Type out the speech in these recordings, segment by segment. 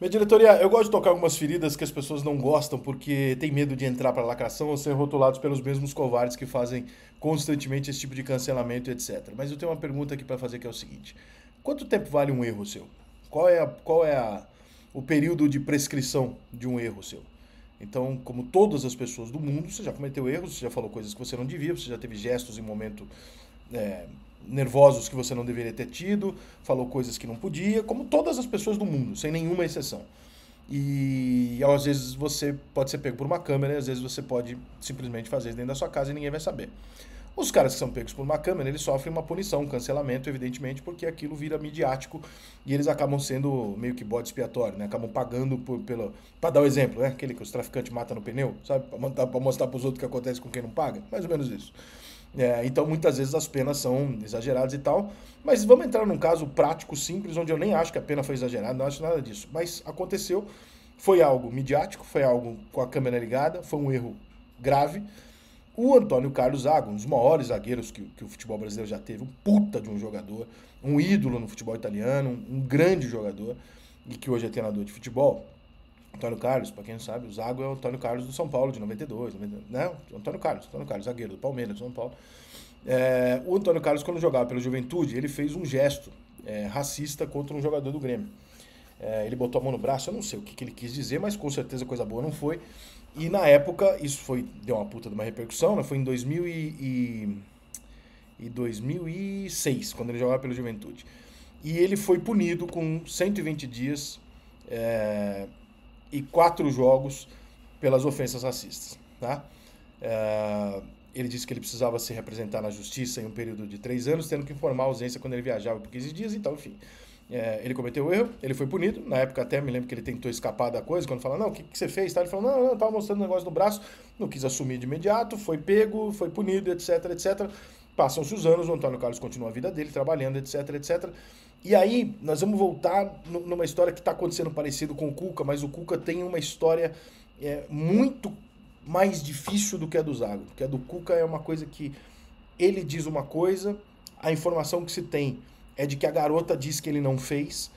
Minha diretoria, eu gosto de tocar algumas feridas que as pessoas não gostam porque tem medo de entrar para lacração ou ser rotulados pelos mesmos covardes que fazem constantemente esse tipo de cancelamento, etc. Mas eu tenho uma pergunta aqui para fazer que é o seguinte: quanto tempo vale um erro seu? Qual é, a, qual é a, o período de prescrição de um erro seu? Então, como todas as pessoas do mundo, você já cometeu erros, você já falou coisas que você não devia, você já teve gestos em momento é, nervosos que você não deveria ter tido, falou coisas que não podia, como todas as pessoas do mundo, sem nenhuma exceção. E às vezes você pode ser pego por uma câmera e às vezes você pode simplesmente fazer isso dentro da sua casa e ninguém vai saber. Os caras que são pegos por uma câmera, eles sofrem uma punição, um cancelamento, evidentemente, porque aquilo vira midiático e eles acabam sendo meio que bode expiatório, né? Acabam pagando por, pelo... Pra dar o um exemplo, né? Aquele que os traficantes matam no pneu, sabe? Pra mostrar pros outros o que acontece com quem não paga. Mais ou menos isso. É, então, muitas vezes as penas são exageradas e tal. Mas vamos entrar num caso prático, simples, onde eu nem acho que a pena foi exagerada, não acho nada disso. Mas aconteceu, foi algo midiático, foi algo com a câmera ligada, foi um erro grave. O Antônio Carlos Zago, um dos maiores zagueiros que, que, o futebol brasileiro já teve, um puta de um jogador, um ídolo no futebol italiano, um, um grande jogador, e que hoje é treinador de futebol. Antônio Carlos, para quem não sabe, o Zago é o Antônio Carlos do São Paulo, de 92, 92 né? Antônio Carlos, Antônio Carlos, zagueiro do Palmeiras, de São Paulo. É, o Antônio Carlos, quando jogava pela Juventude, ele fez um gesto é, racista contra um jogador do Grêmio. É, ele botou a mão no braço, eu não sei o que, que ele quis dizer, mas com certeza coisa boa não foi. E na época, isso foi deu uma puta de uma repercussão, né? Foi em 2000 e, e 2006, quando ele jogava pela Juventude. E ele foi punido com 120 dias é, e quatro jogos pelas ofensas racistas. Tá? É, ele disse que ele precisava se representar na justiça em um período de três anos, tendo que informar a ausência quando ele viajava por 15 dias, então, enfim. É, ele cometeu o erro, ele foi punido. Na época até me lembro que ele tentou escapar da coisa, quando fala, não, o que, que você fez? Ele falou, não, não, eu tava mostrando um negócio no braço, não quis assumir de imediato, foi pego, foi punido, etc, etc. Passam-se os anos, o Antônio Carlos continua a vida dele, trabalhando, etc, etc. E aí, nós vamos voltar numa história que está acontecendo parecido com o Cuca, mas o Cuca tem uma história é, muito mais difícil do que a do Zago. Porque a do Cuca é uma coisa que ele diz uma coisa, a informação que se tem é de que a garota diz que ele não fez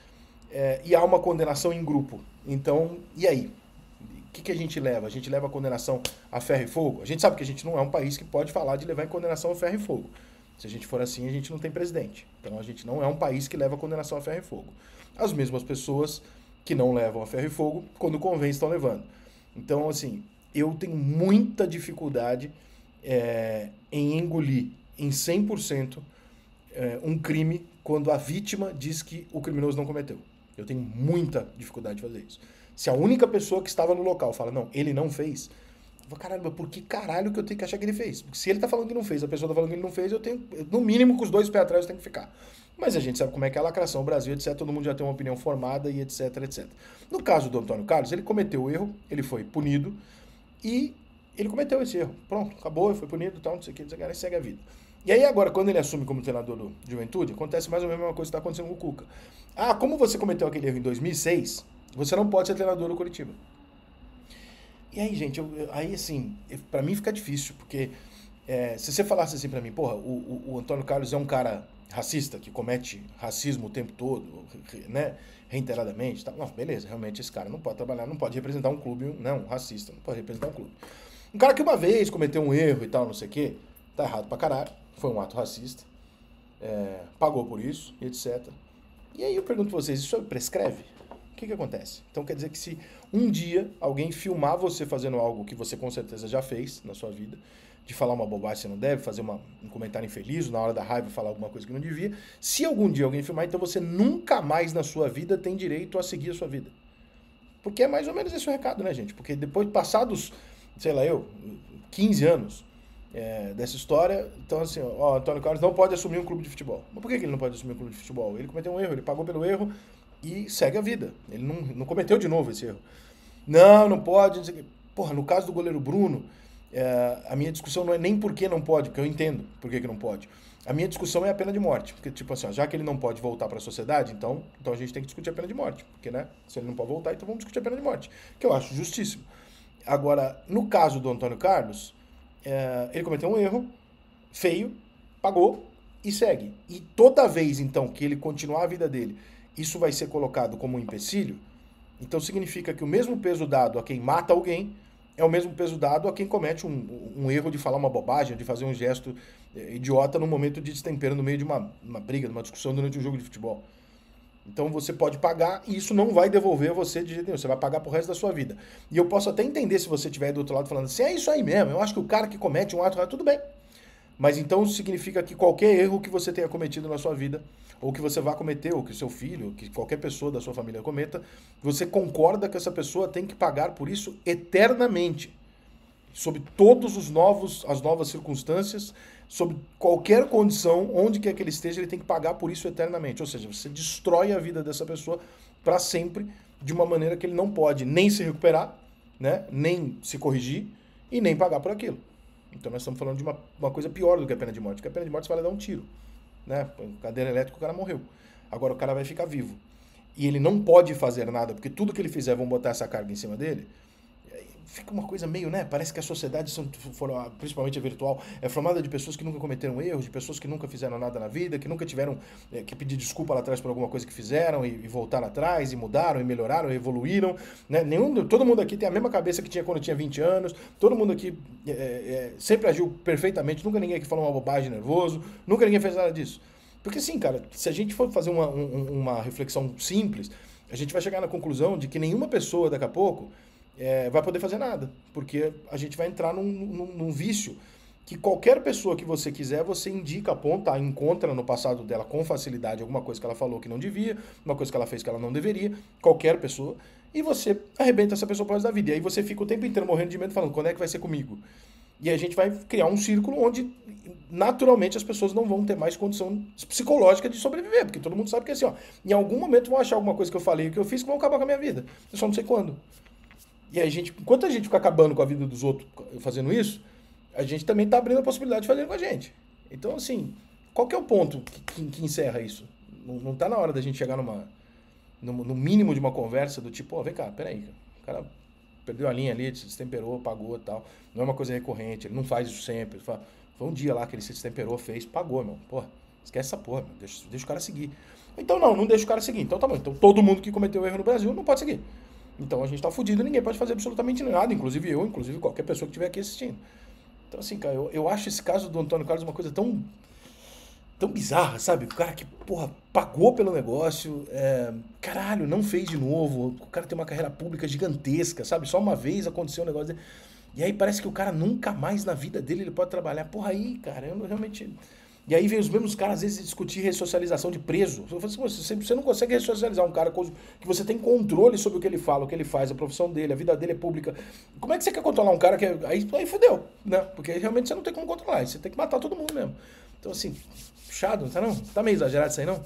é, e há uma condenação em grupo. Então, e aí? O que, que a gente leva? A gente leva a condenação a ferro e fogo? A gente sabe que a gente não é um país que pode falar de levar em condenação a ferro e fogo. Se a gente for assim, a gente não tem presidente. Então a gente não é um país que leva a condenação a ferro e fogo. As mesmas pessoas que não levam a ferro e fogo, quando convém, estão levando. Então, assim, eu tenho muita dificuldade é, em engolir em 100% é, um crime quando a vítima diz que o criminoso não cometeu. Eu tenho muita dificuldade de fazer isso. Se a única pessoa que estava no local fala, não, ele não fez, eu falo, caralho, mas por que caralho que eu tenho que achar que ele fez? Porque se ele tá falando que não fez, a pessoa tá falando que ele não fez, eu tenho, no mínimo, com os dois pés atrás eu tenho que ficar. Mas a gente sabe como é que é a lacração, o Brasil, etc. Todo mundo já tem uma opinião formada e etc, etc. No caso do Antônio Carlos, ele cometeu o erro, ele foi punido e ele cometeu esse erro. Pronto, acabou, foi punido, tal, não sei o que, não sei o que, segue a vida. E aí agora, quando ele assume como treinador do Juventude, acontece mais ou menos a mesma coisa que está acontecendo com o Cuca. Ah, como você cometeu aquele erro em 2006, você não pode ser treinador do Curitiba. E aí, gente, eu, aí assim, para mim fica difícil, porque é, se você falasse assim para mim, porra, o, o, o, Antônio Carlos é um cara racista, que comete racismo o tempo todo, né, reiteradamente, tá? não, beleza, realmente esse cara não pode trabalhar, não pode representar um clube, não, um racista, não pode representar um clube. Um cara que uma vez cometeu um erro e tal, não sei o quê, tá errado pra caralho foi um ato racista, é, pagou por isso, etc. E aí eu pergunto pra vocês, isso prescreve? O que, que acontece? Então quer dizer que se um dia alguém filmar você fazendo algo que você com certeza já fez na sua vida, de falar uma bobagem que você não deve, fazer uma, um comentário infeliz, na hora da raiva falar alguma coisa que não devia, se algum dia alguém filmar, então você nunca mais na sua vida tem direito a seguir a sua vida. Porque é mais ou menos esse o recado, né, gente? Porque depois, passados, sei lá, eu, 15 anos, é, dessa história. Então, assim, ó, Antônio Carlos não pode assumir um clube de futebol. Mas por que ele não pode assumir um clube de futebol? Ele cometeu um erro, ele pagou pelo erro e segue a vida. Ele não, não cometeu de novo esse erro. Não, não pode. Não Porra, no caso do goleiro Bruno, é, a minha discussão não é nem por que não pode, porque eu entendo por que, que não pode. A minha discussão é a pena de morte. Porque, tipo assim, ó, já que ele não pode voltar para a sociedade, então, então a gente tem que discutir a pena de morte. Porque, né, se ele não pode voltar, então vamos discutir a pena de morte. Que eu acho justíssimo. Agora, no caso do Antônio Carlos, é, ele cometeu um erro feio, pagou e segue. E toda vez, então, que ele continuar a vida dele, isso vai ser colocado como um empecilho, Então significa que o mesmo peso dado a quem mata alguém é o mesmo peso dado a quem comete um, um erro de falar uma bobagem, de fazer um gesto eh, idiota no momento de destempero no meio de uma, uma briga, de uma discussão durante um jogo de futebol. Então você pode pagar e isso não vai devolver você de jeito nenhum. Você vai pagar pro resto da sua vida. E eu posso até entender se você estiver do outro lado falando assim, é isso aí mesmo, eu acho que o cara que comete um ato, tudo bem. Mas então significa que qualquer erro que você tenha cometido na sua vida, ou que você vá cometer, ou que seu filho, que qualquer pessoa da sua família cometa, você concorda que essa pessoa tem que pagar por isso eternamente. Sob todos os novos as novas circunstâncias, sob qualquer condição, onde quer que ele esteja, ele tem que pagar por isso eternamente. Ou seja, você destrói a vida dessa pessoa para sempre, de uma maneira que ele não pode nem se recuperar, né, nem se corrigir e nem pagar por aquilo. Então nós estamos falando de uma, uma coisa pior do que a pena de morte, porque a pena de morte vai dar um tiro. Né? Cadeira elétrica, o cara morreu. Agora o cara vai ficar vivo. E ele não pode fazer nada, porque tudo que ele fizer vão botar essa carga em cima dele fica uma coisa meio, né? Parece que a sociedade, são, foram, principalmente a virtual, é formada de pessoas que nunca cometeram erros, de pessoas que nunca fizeram nada na vida, que nunca tiveram é, que pedir desculpa lá atrás por alguma coisa que fizeram e, e voltaram atrás, e mudaram, e melhoraram, e evoluíram. Né? Nenhum, todo mundo aqui tem a mesma cabeça que tinha quando tinha 20 anos, todo mundo aqui é, é, sempre agiu perfeitamente, nunca ninguém aqui falou uma bobagem nervoso, nunca ninguém fez nada disso. Porque assim, cara, se a gente for fazer uma, um, uma reflexão simples, a gente vai chegar na conclusão de que nenhuma pessoa daqui a pouco é, vai poder fazer nada, porque a gente vai entrar num, num, num, vício que qualquer pessoa que você quiser, você indica, aponta, encontra no passado dela com facilidade alguma coisa que ela falou que não devia, uma coisa que ela fez que ela não deveria, qualquer pessoa, e você arrebenta essa pessoa por resto da vida. E aí você fica o tempo inteiro morrendo de medo, falando, quando é que vai ser comigo? E a gente vai criar um círculo onde, naturalmente, as pessoas não vão ter mais condição psicológica de sobreviver, porque todo mundo sabe que assim, ó, em algum momento vão achar alguma coisa que eu falei, que eu fiz, que vão acabar com a minha vida. Eu só não sei quando. E a gente, enquanto a gente fica acabando com a vida dos outros fazendo isso, a gente também está abrindo a possibilidade de fazer com a gente. Então, assim, qual que é o ponto que, que, que encerra isso? Não, está na hora da gente chegar numa, no, no, mínimo de uma conversa do tipo, ó, oh, vem cá, peraí, o cara perdeu a linha ali, se destemperou, pagou e tal. Não é uma coisa recorrente, ele não faz isso sempre. Fala, foi um dia lá que ele se destemperou, fez, pagou, meu. Porra, esquece essa porra, meu. Deixa, deixa o cara seguir. Então não, não deixa o cara seguir. Então tá bom. Então todo mundo que cometeu erro no Brasil não pode seguir. Então a gente está fudido, ninguém pode fazer absolutamente nada, inclusive eu, inclusive qualquer pessoa que estiver aqui assistindo. Então, assim, cara, eu, eu acho esse caso do Antônio Carlos uma coisa tão tão bizarra, sabe? O cara que, porra, pagou pelo negócio, é, caralho, não fez de novo. O cara tem uma carreira pública gigantesca, sabe? Só uma vez aconteceu um negócio. E aí parece que o cara nunca mais na vida dele ele pode trabalhar. Porra, aí, cara, eu realmente. E aí vem os mesmos caras, às vezes, discutir ressocialização de preso. Assim, você não consegue ressocializar um cara que você tem controle sobre o que ele fala, o que ele faz, a profissão dele, a vida dele é pública. Como é que você quer controlar um cara que. É... Aí, aí fudeu, né? Porque realmente você não tem como controlar. Você tem que matar todo mundo mesmo. Então, assim, puxado, não tá não? Tá meio exagerado isso aí, não?